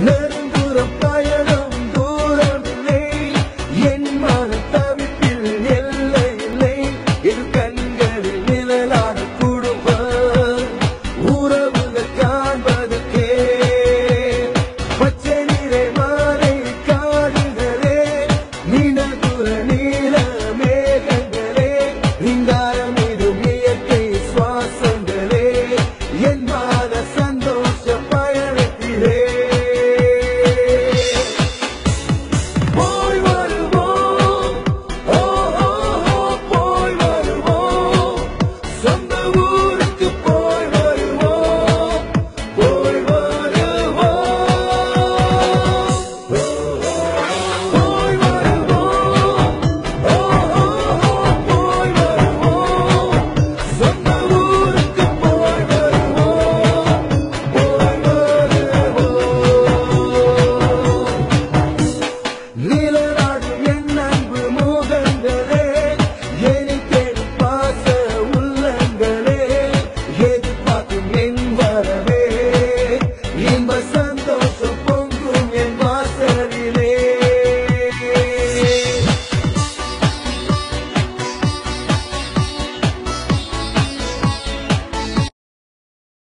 내